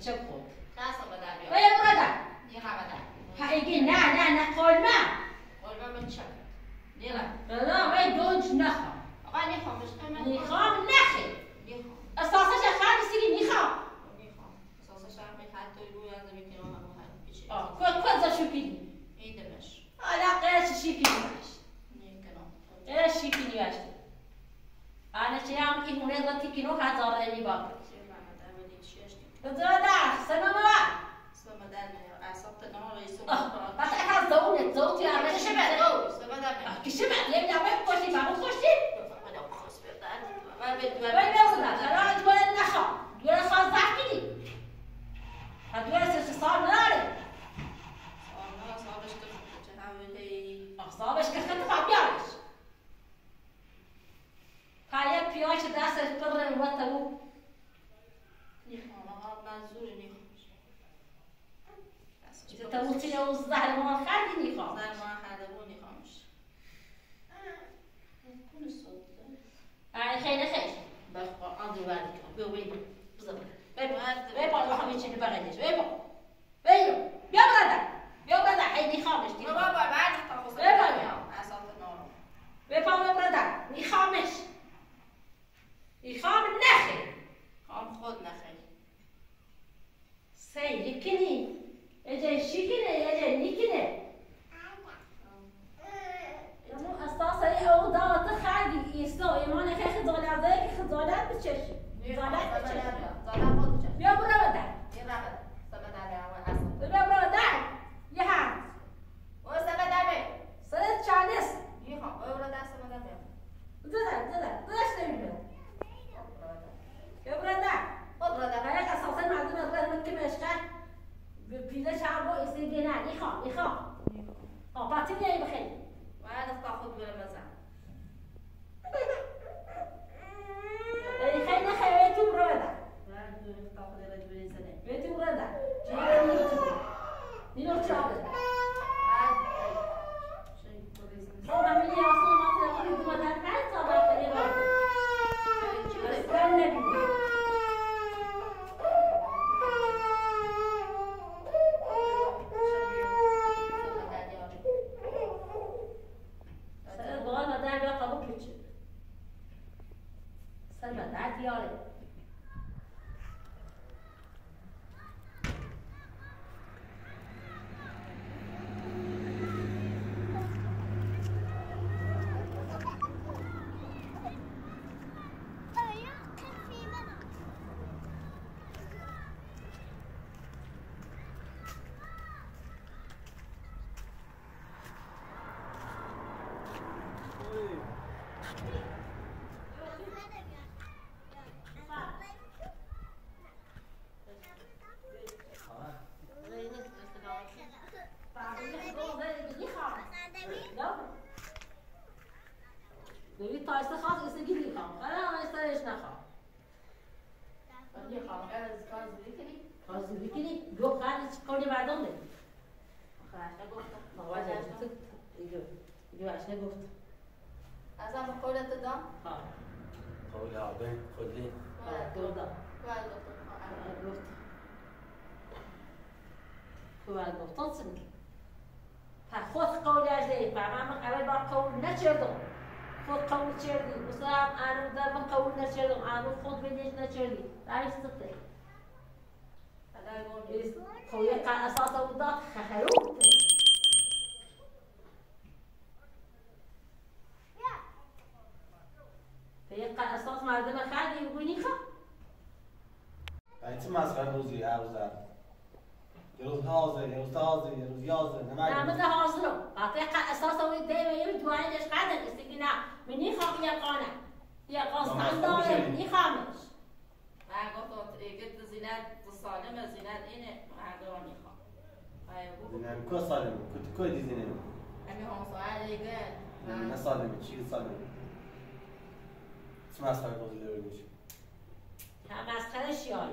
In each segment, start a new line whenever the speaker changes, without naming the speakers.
متشكل
Casa madalya.
ويا برادة
Nira madalya.
حقيقي نا نا نقول ما
Olma mutchak. Nira.
لا ما يدونش نخا
Aba ni kham mش kama.
نخام نخي
Ni kham.
أساسا شخان سيجي نخام
Ni kham. Sasa şarkı hatta yolu yazı bir kere ama bu hal bir şey.
اه كل كل ذا شو كيني
İyi demiş.
لا قيش شي كيني
Ni kana.
ايش شي كيني ياشتي أنا شيام كي هنا ذاتي كينو هذا رأيني
Manzur ni kham.
توتي لو الظهر ما
Zar ma hada bu ni khamış. Kun الصوت.
هاي خير خير بقى عندي والد بوين بالضبط بيبا بيبا روح مش اللي بغيش بيبا بيبا يا برادة يا برادة حي نخامش
ما بابا بعد تخلص
إيه بابا؟
عصام النور
بيبا يا برادة نخامش نخام النخل
قام خدنا خي
خواست بکنی دو خواهد قولی مردم ده مواجه اشتت ایجو ایجو اشنه گفت.
از هم قولت دام؟
ها
قول عبين خلي
دو دا گفت. خواه گفتان سنگی پر خود قولی اجده پر من اول بار قول نچردم. خود قول چردی؟ مثلا آنو در من قول نچردم. آنو خود بینیش نچردی. تايستطيع إيه؟ خويقع أساطة وضاق خخروب فيقع أساط مع دمك عادي
وبنيخة تسمع صغير روزي عاوزة
يروز
هازر
يروز هازر يروز يازر أنا ما أعرف هازر. عطيقة أساطة ودايما يرد وعين إيش قاعدة الاستقناع منيخة يا قانا. يا قاصة
عندها منيخة مش زینت سالم زینت این مردم می‌خوام.
زینت کو سالم؟ کت کو دی زینت
امی هم سوال دیگه
نه سالمه. چی سالمه؟ چه مسخره بازی داره میشه؟
هم مسخره شیالی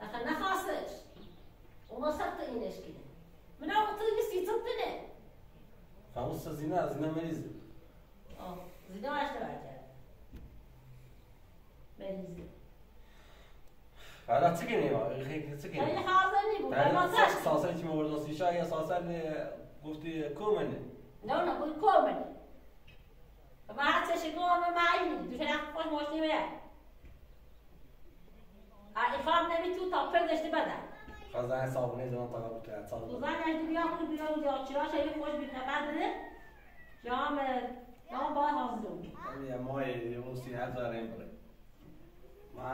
اخه نخواستش.
وما صدق
اینش کنه من او طيب
سي تطنه از زنا زنا آه اه زنا عشرة مريض خیلی چه
خیلی
کنی
حاضر نیبود. اما
بعد
تشت
ساسا چی مورد سیشا یا ساسا گفتی کومنه؟
نه نه بود کومنی ما هر چه شگو ما معینی دوشه نخ خوش ماشتی بیاد ایفام نمی تو تا پر داشتی بدن.
خزانه صابونه زمان طلب کرد صابونه
Uzan yani dünya bunu bir yol ya çıra şey bir hoş bir kadardı. Şam ya ba hazırım.
همین ماه یوسی هزار این بره. ما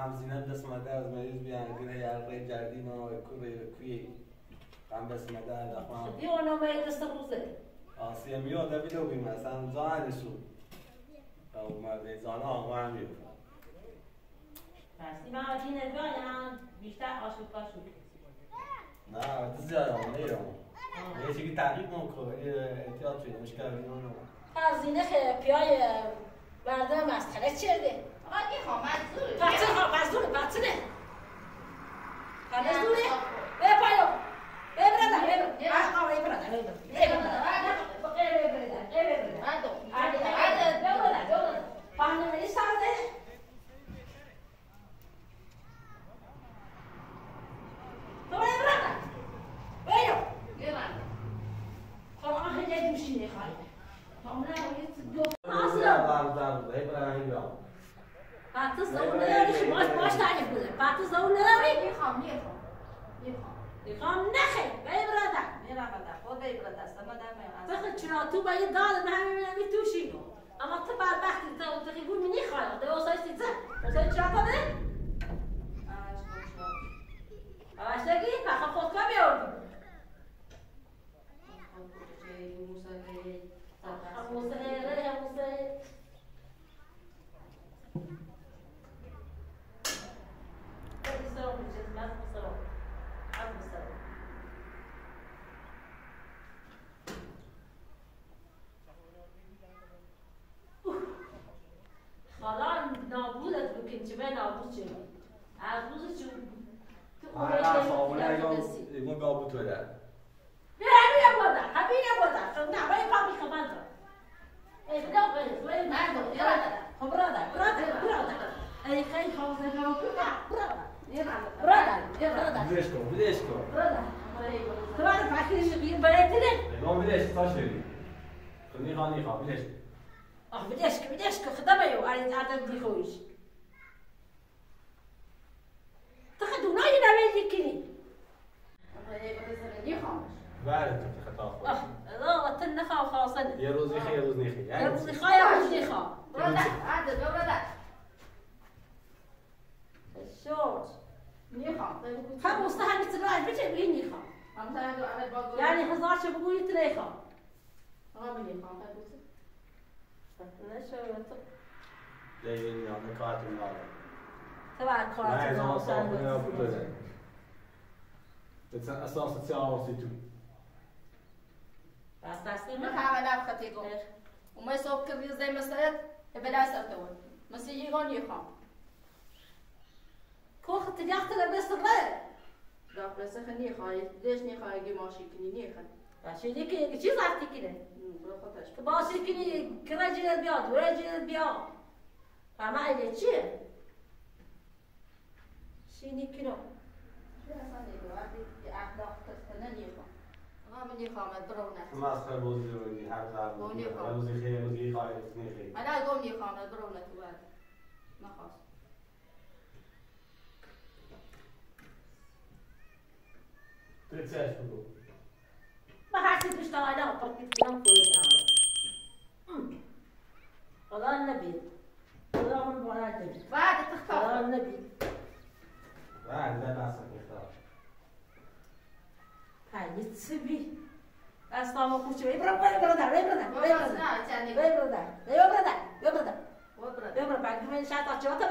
هم زینت دست مده از مریض بیان گره یلقه جردین و کوی کوی هم بس مده از اخوان
Bir ona mı destekluze.
آسیه میاد بیدو بیم اصلا زان سو او مرده زانه آقا هم
Pes ben yine bir yani بیشتر aşık aşık.
نه تو زیاده هم نیرم یه چیزی تحقیق نکنه یه احتیاط توی مشکل اینو
Hazine پیای برده مسخره چرده.
آقا می‌خوام منظوره
Patsı ha patsı patsı ne? Patsı ne? Ve payo. Ve brada ve brada. Ah kavga ve brada ve brada. Ve brada. Ve brada. Ve brada.
بعد
Hadi
بعد
hadi.
بعد
Ve brada. Ve brada. Pahnı sardı. طبعا يا برادة وينه؟
يلا
طبعا هي يمشي خايف طبعا يتجو
اصلا
اصلا
ضرب ضرب هيبقى هيبقى
بعد ناري ماش ماش تعرف بلا بعد ناري
می‌خوام می‌خوام می‌خوام
يقام نخي باي برادة
میرم بعد خود بی برد است ما در میان
تاخد شرا تو باي دال ما هم من توشينو اما تبع بحث تو تقول مني خايف ده وصل استيزا وصل شرا طبعا اشتاقي فخ خود كم يوم ابو سهيل يا ابو اي خي خوزه هو كفا
رضا رضا رضا بديشكو
بديشكو رضا تعرف عكري شبيه بلاتنا
ما بديش تاشري خلني غاني خا بديش
آه بديشك بديشك خدمه يو أنا عدد دي خويش تخدو ناي أنا
مالي كلي بعد تخطا
آه لا وتنخا وخلاص يا روزي خي يا
روزي خي يا روزي خي
يا روزي
خي
رضا
عدد رضا يعني 11
بقول
تريخة. عامل ليش تبع القاعدة تبع القاعدة.
متعاملات خطيقو
وما
لبس الرأي غیر
داخل بس خني خاي ليش ني خاي جي ماشي كني ني خن
باشه دیگه چیز رفتی کنه
برو خطش
تو باشه کنی کرا جیرت بیاد ورا جیرت بیاد فهمه ایده چیه؟ شینی کنو
هسان دي وقتي أخلاق تستنى يخام ما من يخام برونا
مسخره بازی روی هر ضرب
بونی
یه
خواه.
روزی خیلی یه روزی خواهی روز نیخی
أنا أقوم يخام برونا تواد ما خاص
تو تنساش كله
ما حسيت باش أنا بركيت كلام كويس والله النبي. والله النبي.
بعد تختار.
والله النبي. بعد لا نعصب نختار هاي تسبي أصلاً
كوش
يا بردا يا بردا يا بردا يا بردا يا بردا يا بردا يا بردا يا بردا
بعد ما نشاط
أشوفه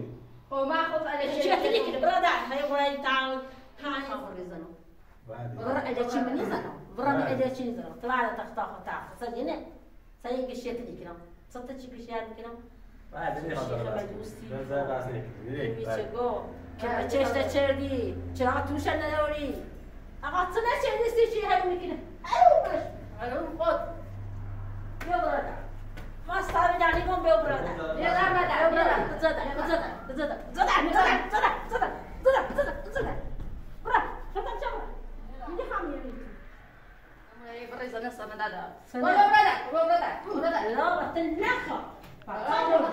وما خط على
شيء. شكلك بردا هاي وراي تعال. هاي خبر
زنا
برا إذا شيء من زنا برا إذا شيء زنا طلع على تخطاخ تاع سجينة سيك الشكل كنا. صدت شيء كشيء كنا.
بعد. شيء خبر
دوستي. زين راسني بيشجو كم تشيش تشردي شرعت
وش أنا دوري أقعد
سنة شيء نسي شيء هاي
مكينة أيوة مش
أنا مقاط Não, meu brother. Meu brother. Meu brother. Meu brother.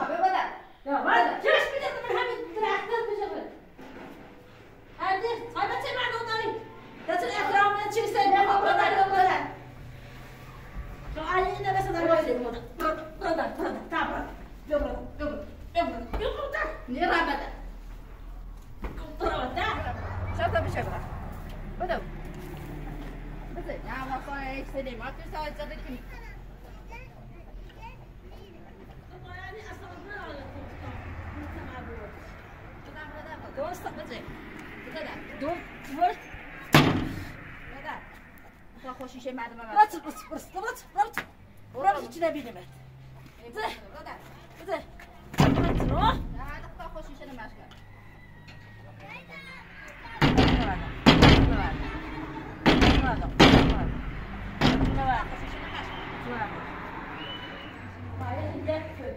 Meu brother. Meu brother. Продать, продать.
اللي راه
بدا الطرا
ودا شاطر بشبرة بداو بداو يا ما صايش سليم ما
تساوي تذكرني توسط
بدري كذا دوم
ورد كذا
تاخذ شي شيء مع ما
ما تصبر صبر صبر صبر
ورا
تجنبي لمات كذا
كذا كذا تروح Tira
máscara.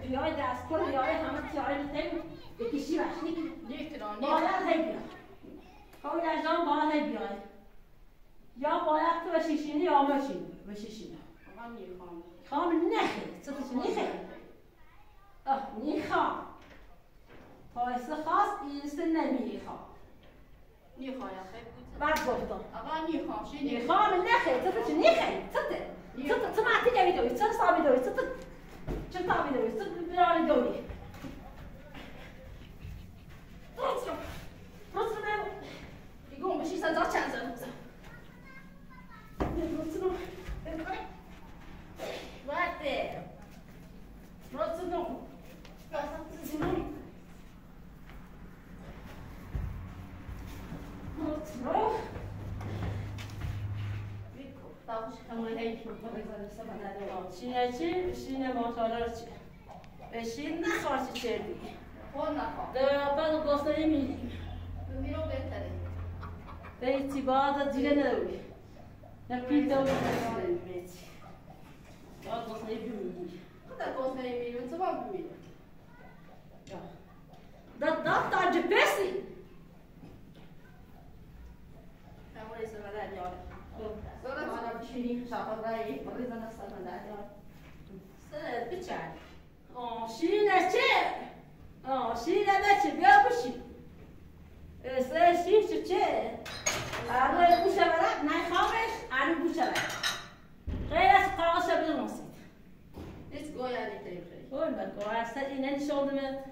پیای دستگاه یاره همه تیاره می‌تونیم
به کشی بشنی
باید هی یا تو خام نخیر ستشو نخیر آه نخام 好是好，以生来你
好，你好呀，还
不知
道，
俺搞不懂。你好，
你好，我们男
孩，这不是厉害，这这，
这这
什这听见
没道
理，这啥没道，这这，这啥没道，这
不不让人道理。
罗总，罗总
来你，一共必须上早场子，罗总。罗
总，哎。خب، شینه چی؟ شینه موتورر چی؟ شین نه
خواستی چی دیگه؟
خب، خون خب.
نخواه ده بعد گسته ای
میدیم به میرو بهتره به ایتی باید دیگه نه پیل and then shoulder